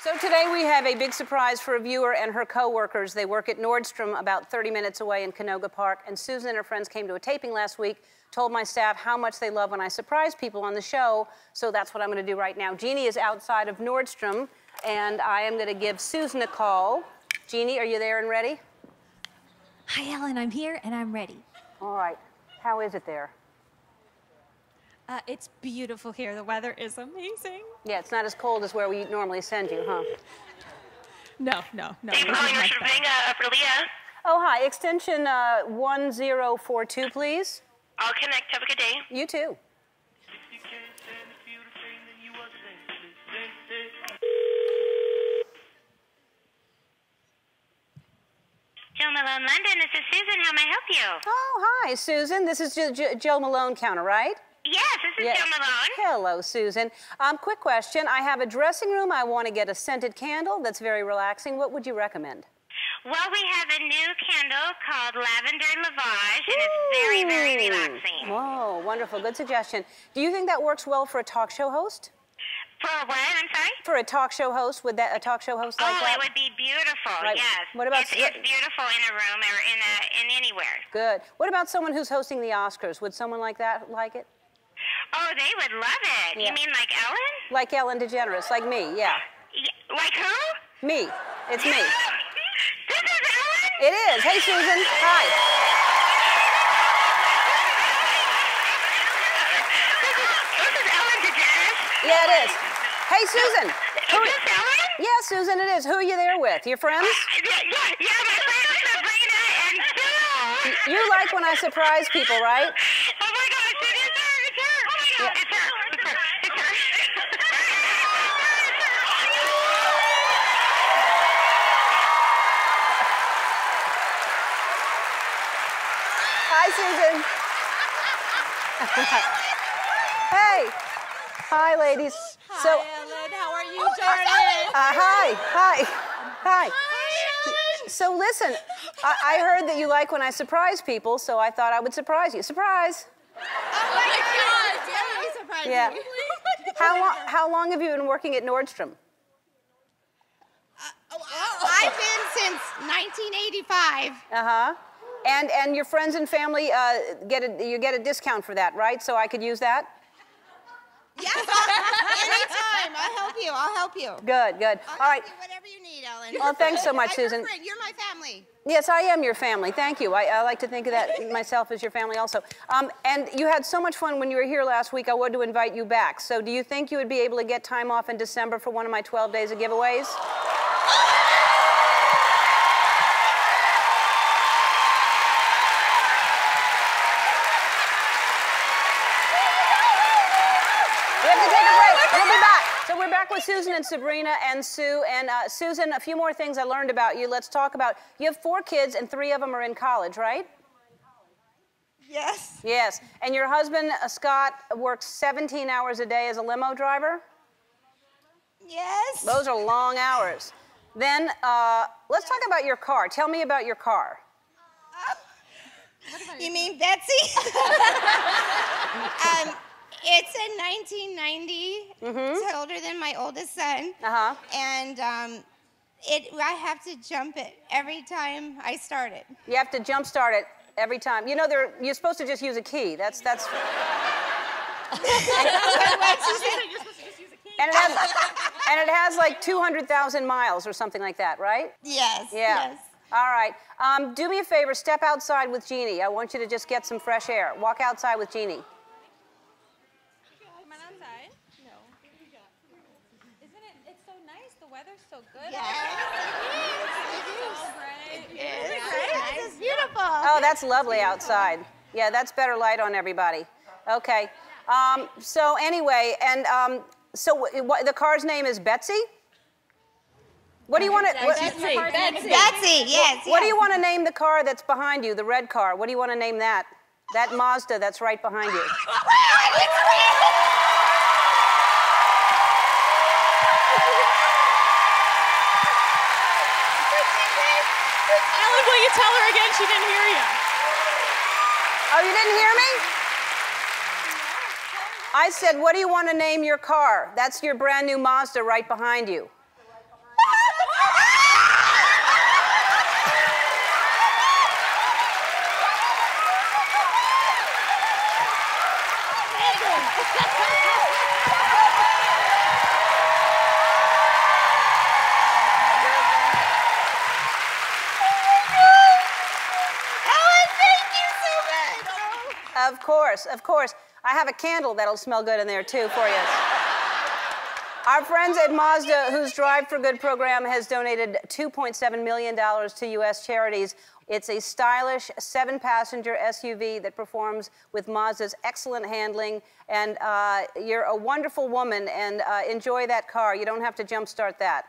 So today we have a big surprise for a viewer and her coworkers. They work at Nordstrom about 30 minutes away in Canoga Park, and Susan and her friends came to a taping last week, told my staff how much they love when I surprise people on the show, so that's what I'm going to do right now. Jeannie is outside of Nordstrom, and I am going to give Susan a call. Jeannie, are you there and ready? Hi, Ellen. I'm here and I'm ready. All right. How is it there? Uh, it's beautiful here. The weather is amazing. Yeah, it's not as cold as where we normally send you, huh? No, no, no. Thank you for calling Richard Venga for Leah. Oh, hi. Extension uh, 1042, please. I'll connect. Have a good day. You too. Jo Malone, London. This is Susan. How may I help you? Oh, hi, Susan. This is Jo- Jo- Joe Malone counter, right? Yes, this is Yeah. Jo Malone. Hello, Susan. Um, quick question. I have a dressing room. I want to get a scented candle that's very relaxing. What would you recommend? Well, we have a new candle called Lavender Lavage, and it's very, very relaxing. Whoa, wonderful. Good suggestion. Do you think that works well for a talk show host? For what? I'm sorry? For a talk show host, would that a talk show host like that? oh, it would be beautiful. Right. Yes. What about- It's, it's beautiful in a room or in a in anywhere. Good. What about someone who's hosting the Oscars? Would someone like that like it? Oh, they would love it. Yeah. You mean like Ellen? Like Ellen DeGeneres, like me, yeah. Y- Like who? Me. It's me. this is Ellen. It is. Hey, Susan. Hi. This is Ellen DeGeneres. Yeah, it is. Hey, Susan. Who, Is this Ellen? yeah, Susan, it is. Who are you there with? Your friends? Yeah, yeah, yeah, my friends Sabrina and Sue. You like when I surprise people, right? Oh my gosh, it is her, it's her. Oh my god, it's her, it's her, it's her. Hi, Susan. hey. Hi, ladies. So, Ellen. How are you, darling? uh, hi, hi, hi. So listen, I, I heard that you like when I surprise people, so I thought I would surprise you. Surprise. Oh my God! Very surprising. Yeah. How long, how long have you been working at Nordstrom? I've been since 1985. Uh-huh. And, and your friends and family uh, get a, you get a discount for that, right? So I could use that? Yes, anytime. I'll help you. I'll help you. Good, good. I'll All right. whatever you need, Ellen. Well, thanks so much, Susan. friend. You're my family. Yes, I am your family. Thank you. I, I like to think of that myself as your family also. Um, and you had so much fun when you were here last week. I wanted to invite you back. So, do you think you would be able to get time off in December for one of my 12 days of giveaways? Have to take a break. We'll be back. So we're back with Susan and Sabrina and Sue. And uh, Susan, a few more things I learned about you. Let's talk about. You have four kids, and three of them are in college, right? Yes. Yes. And your husband, uh, Scott, works 17 hours a day as a limo driver. Yes. Those are long hours. Then uh, let's talk about your car. Tell me about your car. You mean Betsy? um, it's a 1990. It's older than my oldest son. Uh huh. And um, it, I have to jump it every time I start it. You have to jump start it every time. You know, there, you're supposed to just use a key. That's that's. And it has, and it has like 200,000 miles or something like that, right? Yes. Yeah. Yes. All right. Um, do me a favor. Step outside with Jeannie. I want you to just get some fresh air. Walk outside with Jeannie. Come on outside. No. Isn't it? It's so nice. The weather's so good. Yes. So bright. Yes. This is beautiful. Oh, that's lovely outside. Yeah, that's better light on everybody. Okay. Um, so anyway, and um, so wh- wh- the car's name is Betsy. What do you want to? What, Betsy, yes. what do you want to name the car that's behind you? The red car. What do you want to name that? That Mazda that's right behind you. Ellen, will you tell her again? She didn't hear you. Oh, you didn't hear me? I said, what do you want to name your car? That's your brand new Mazda right behind you. Of course, of course. I have a candle that'll smell good in there too for you. Our friends at Mazda, whose Drive for Good program has donated $2.7 million to U.S. charities. It's a stylish seven passenger SUV that performs with Mazda's excellent handling. And uh, you're a wonderful woman, and uh, enjoy that car. You don't have to jumpstart that.